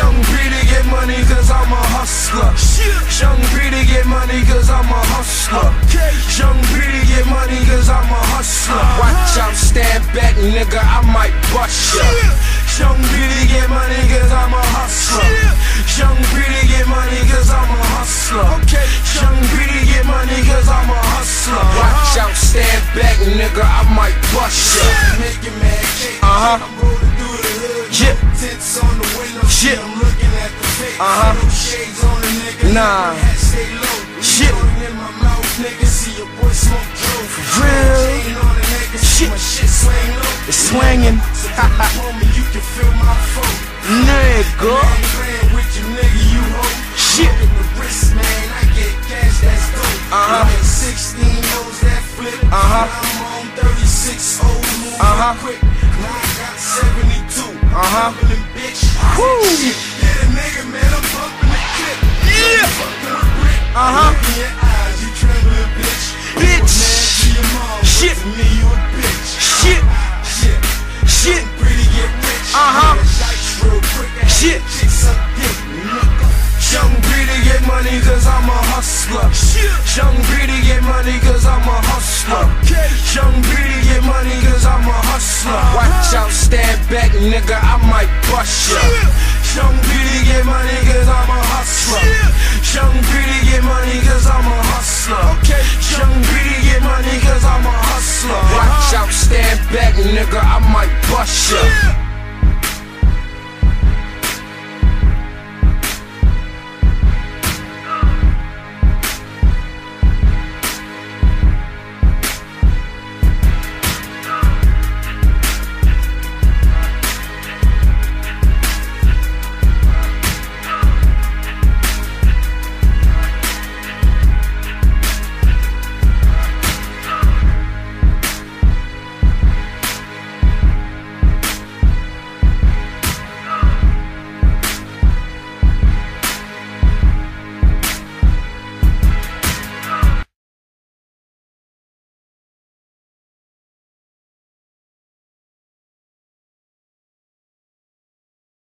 Young Britty get money cause I'm a hustler. Young Britty get money cause I'm a hustler. Young Britty get money cause I'm a hustler. Watch out, stand back, nigga, I might bust ya. Young Britty get money cause I'm a hustler. Young Britty get money cause I'm a hustler. Young Britty get money cause I'm a hustler. Watch out, stand back, nigga, I might bust ya. Uh huh. Yeah. Tints on the window. Shit. I'm looking at the face. Uh-huh. No shades on the nigga. Nah. Hat stay low. Shit. In my mouth, nigga. See your boy smoke dope. For real. Chain on the nigga. Shit. my shit swing low. It's swinging. So when you can feel my phone. Nigga. ain't playing with you, nigga. You hoe. Shit. At the wrist, man. I get cash, that's dope. Uh-huh. Like 16 O's that flip. Uh-huh. I'm on 36 O's Uh-huh. quick. Now I got 72. Shit. Me, you a bitch. Shit. Shit. Shit. Britty get rich. Uh-huh. Real quick. Shit. chicks suck dick. Young Britty get money cause I'm a hustler. Shit. Young Britty get money cause I'm a hustler. Young Britty get money cause I'm a hustler. Watch out, stand back, nigga, I might bust nigga, I might bust ya.